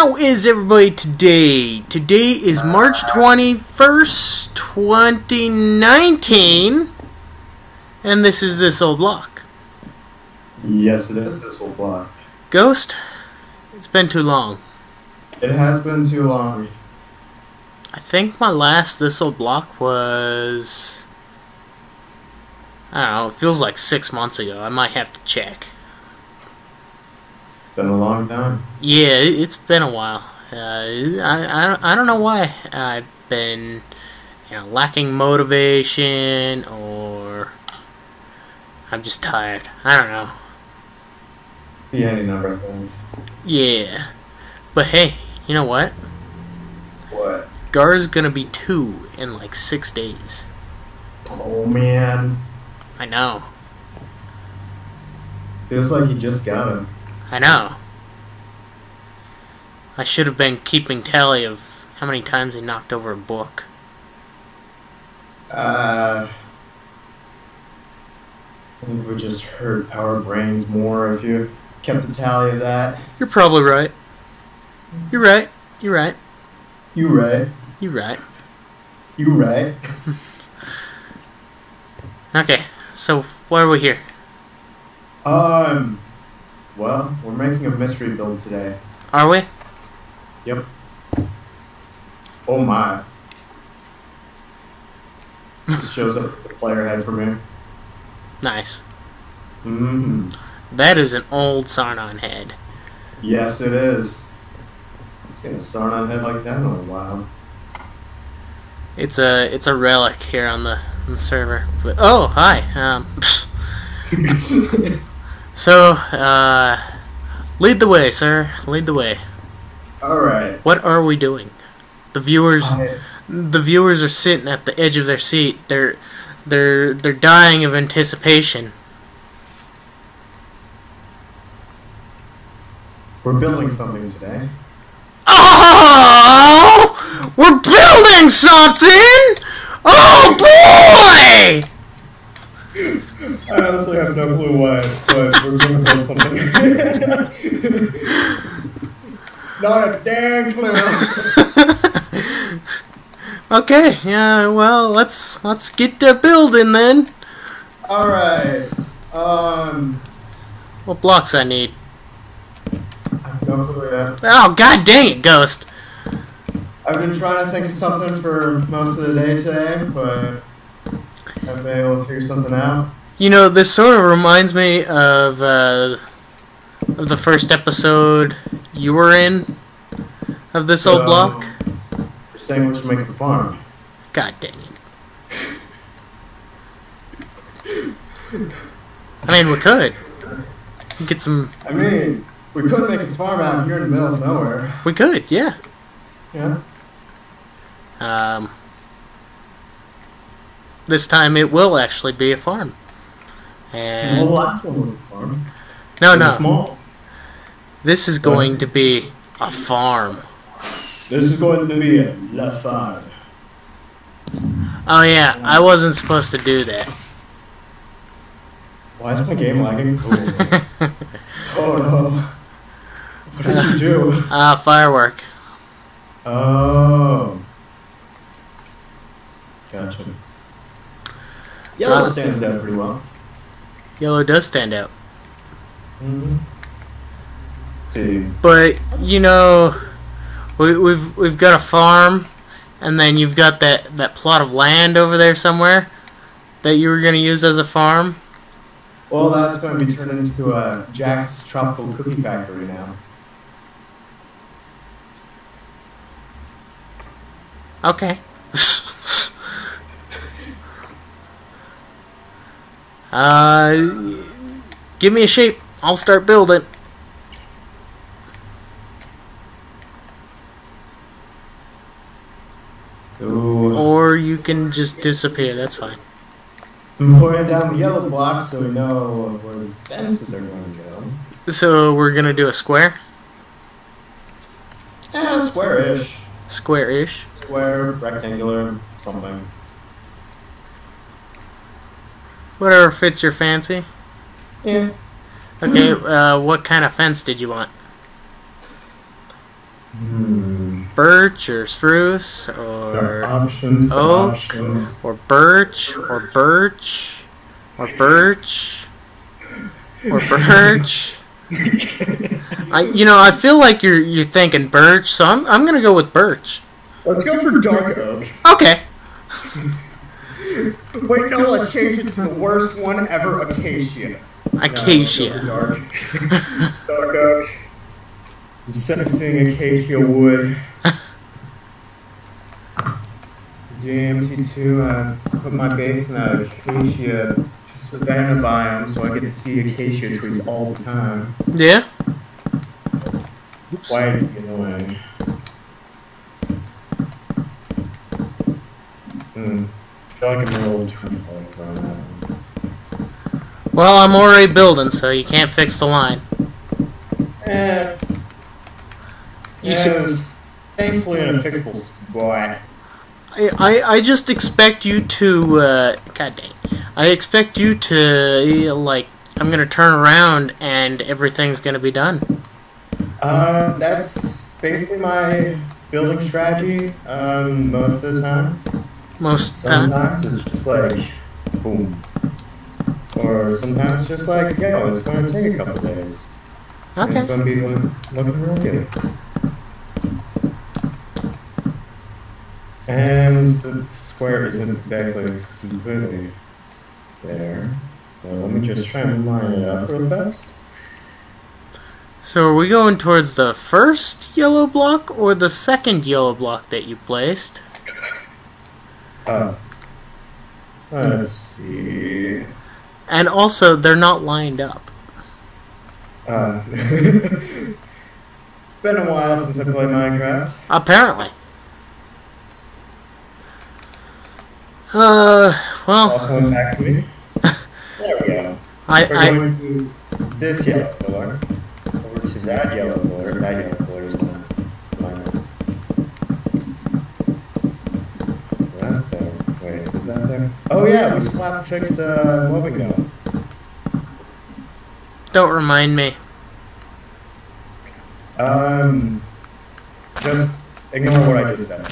How is everybody today? Today is March 21st, 2019, and this is This Old Block. Yes, it is this old block. Ghost, it's been too long. It has been too long. I think my last This Old Block was. I don't know, it feels like six months ago. I might have to check. Been a long time. Yeah, it- it's been a while. Uh, I, I, don't- I don't know why I've been you know, lacking motivation or I'm just tired. I don't know. Be any number of things. Yeah. But hey, you know what? What? Gar's gonna be two in like six days. Oh man. I know. Feels like you just got him. I know. I should have been keeping tally of how many times he knocked over a book. Uh, I think we just hurt our brains more if you kept a tally of that. You're probably right. You're right. You're right. You're right. You're right. You right. Okay, so why are we here? Um, well, we're making a mystery build today. Are we? Yep. Oh my. This shows up as a player head for me. Nice. hmm That is an old Sarnon head. Yes, it is. It's gonna Sarnon head like that in a while. It's a it's a relic here on the, on the server. But oh, hi. Um, so uh, lead the way, sir. Lead the way. All right. What are we doing? The viewers I- the viewers are sitting at the edge of their seat. They're they're they're dying of anticipation. we're building something today. Oh, we're building something. Oh boy! I honestly have no clue why, but we're gonna build something. Not a damn clue. okay, yeah. Well, let's let's get to building then. All right. Um, What blocks I need? I have no clue yet. Oh god dang it, Ghost! I've been trying to think of something for most of the day today, but I've been able to figure something out. You know, this sort of reminds me of uh, of the first episode you were in of this old So, block. You're saying we should make a farm. God dang it. I mean, we could. Get some. I mean, we could make a farm out here in the middle of nowhere. We could, yeah. Yeah. Um, this time it will actually be a farm. Well, the And last one was a farm. no, no, Small. this is going to be a farm. This is going to be a La Farm. Oh yeah, I wasn't supposed to do that. Why is my game lagging? Oh, oh no. What did you do? Ah, firework. Oh. Gotcha. Yellow Uh, stands out pretty well. Yellow does stand out. Mm-hmm. See, But you know, we, we've we've got a farm, and then you've got that that plot of land over there somewhere that you were gonna use as a farm. well, that's going to be turned into a Jack's Tropical Cookie Factory now. Okay. Uh, give me a shape. I'll start building. Ooh. Or you can just disappear. That's fine. I'm pouring down the yellow blocks so we know where the fences are going to go. So we're gonna do a square, Eh, square-ish. square-ish. Square, rectangular, something. Whatever fits your fancy. Yeah. Okay. Uh, what kind of fence did you want? birch or spruce or options. oak. options. or birch or birch or birch or birch. I you know I feel like you're you're thinking birch, so I'm I'm gonna go with birch. Let's go for dark oak. Okay. Wait, no, let's change it to the worst one ever, acacia. Acacia. let's go for dark. dark oak. I'm sick of seeing acacia wood. JMT2, I put my base in a acacia savanna biome so I get to see acacia trees all the time. Yeah. Quite annoying. Hmm. I feel like I'm a little too far from that one. Well, I'm already building, so you can't fix the line. Eh. You Yes. Thankfully, in a fixable spot. I, I, I just expect you to, uh, god dang. I expect you to, like, I'm gonna turn around and everything's gonna be done. Uh, that's basically my building strategy. Um, most of the time. Most time. Sometimes it's just like, boom. Or sometimes it's just like, yo, it's going to take a couple days. And It's going to be look, looking real good. And the square isn't exactly completely there. So let me just try and line it up real fast. So are we going towards the first yellow block or the second yellow block that you placed? Uh, let's see. And also, they're not lined up. Uh, been a while since I played Minecraft. Apparently. Uh, well, coming back to me. There we go. I, We're I, going to this yellow pillar, over to that yellow pillar, that yellow is that? Oh yeah, we slap fixed uh, Mobinng Dome. don't remind me. Um, just ignore what I just said.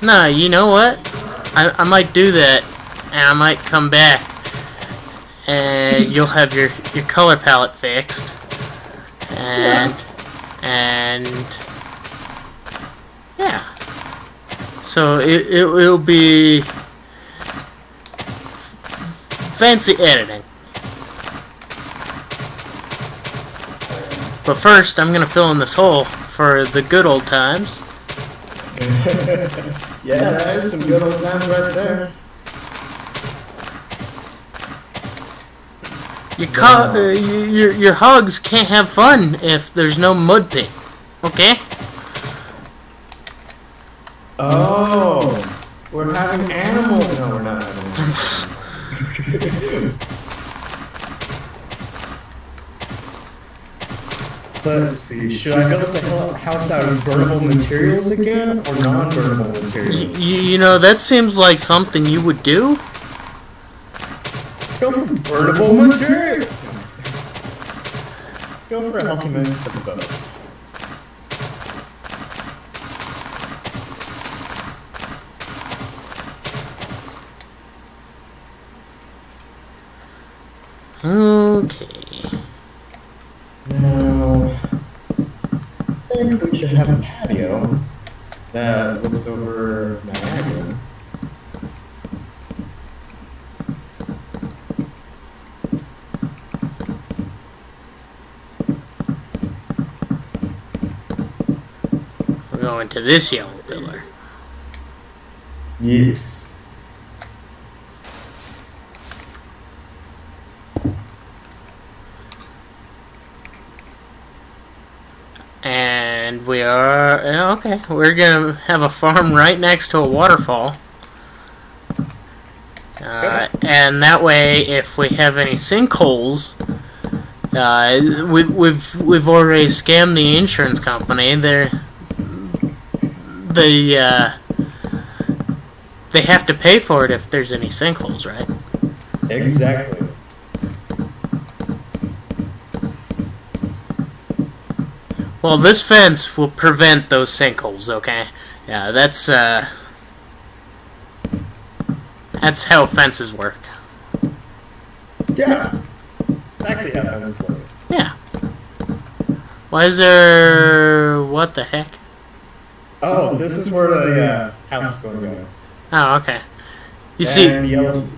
Nah, you know what? I, I might do that, and I might come back, and you'll have your your color palette fixed, and and yeah. So it, it it'll be fancy editing. But first, I'm gonna fill in this hole for the good old times. Yeah, that is some good old times right there. Your, co- uh, your, your your hugs can't have fun if there's no mud pit. Okay? Oh, we're having animal. No, we're not having animals. Let's see. Should I build the house out of burnable materials again, or non-burnable you, materials? you know, that seems like something you would do. Let's go for burnable material. Let's go for a healthy mix of both. Okay. Now, We should have a patio that looks over Niagara. We're going to this yellow pillar. Yes. And we are. Okay, we're gonna have a farm right next to a waterfall. Uh, and that way, if we have any sinkholes, uh, we, we've we've already scammed the insurance company. They're they uh, they have to pay for it if there's any sinkholes, right? Exactly. Well, this fence will prevent those sinkholes, okay? Yeah, that's, uh... That's how fences work. Yeah. Exactly how fences work. Yeah. Why is there... What the heck? Oh, this is where the uh, house is going to go. Oh, okay. You see, And the yellow.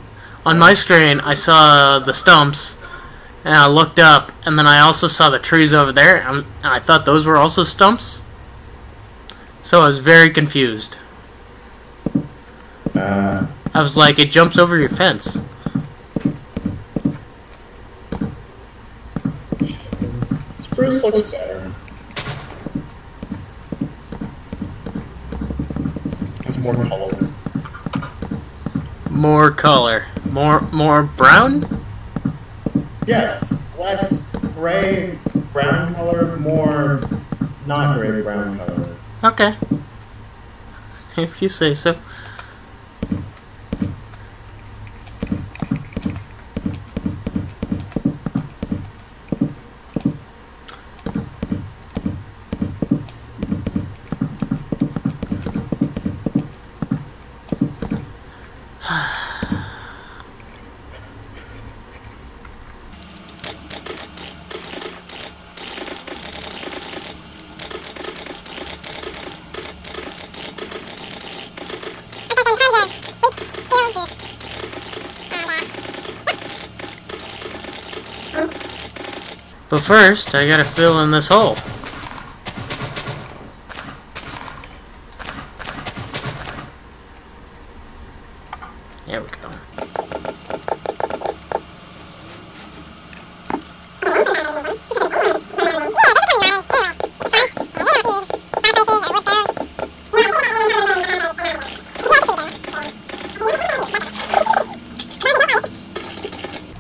on my screen, I saw the stumps, and I looked up, and then I also saw the trees over there, and I thought those were also stumps. So I was very confused. Uh, I was like, it jumps over your fence. spruce looks better. It's more color. More color. More more brown? Yes, less gray brown color, more not gray brown color. Okay. If you say so. But first, I gotta fill in this hole. There we go.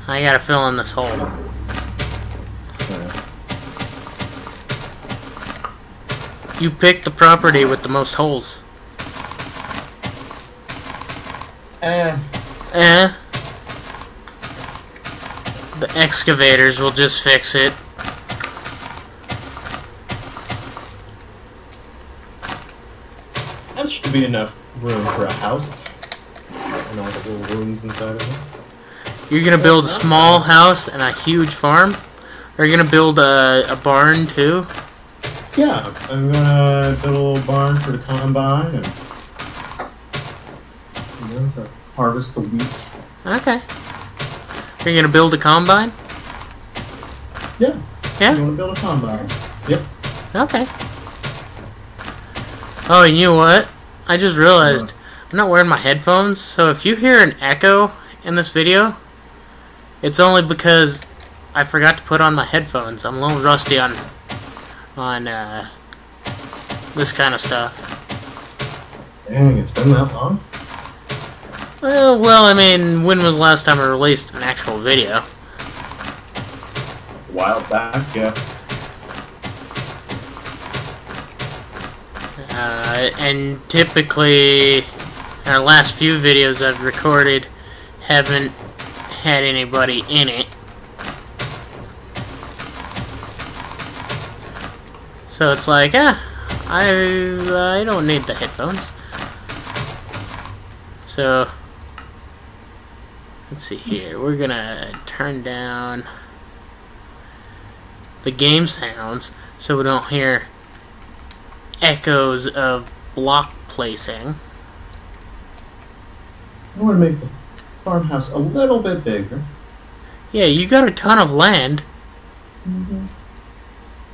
I gotta fill in this hole. You picked the property with the most holes. Eh, Eh. The excavators will just fix it. that should be enough room for a house. And all the little rooms inside of it. You're gonna build a small house and a huge farm? Or you're gonna build a, a barn too? Yeah, I'm gonna build a little barn for the combine and you know, to harvest the wheat. Okay. You're gonna build a combine? Yeah, I'm Yeah? gonna build a combine. Yep. Okay. Oh, you know what? I just realized I'm not wearing my headphones, so if you hear an echo in this video, it's only because I forgot to put on my headphones. I'm a little rusty on on uh, this kind of stuff. Dang, it's been that long. Well, well, I mean, when was the last time I released an actual video? A while back, yeah. Uh, and typically, our last few videos I've recorded haven't had anybody in it. So it's like, ah, I I don't need the headphones. So let's see here. We're gonna turn down the game sounds so we don't hear echoes of block placing. I want to make the farmhouse a little bit bigger. Yeah, you got a ton of land.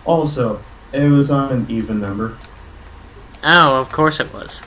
Also, it was on an even number. Oh, of course it was.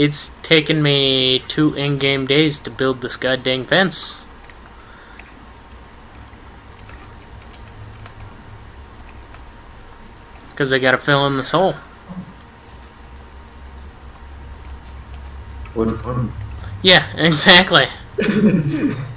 It's taken me two in-game days to build this goddamn fence. Because I gotta fill in the hole. Which one? Yeah, exactly.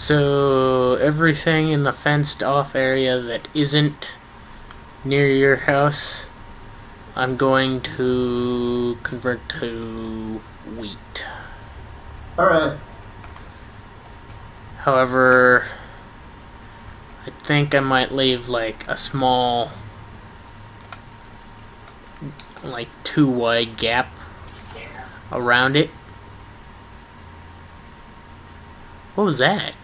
So everything in the fenced off area that isn't near your house, I'm going to convert to wheat. Alright. However, I think I might leave like a small, like two wide gap around it. What was that?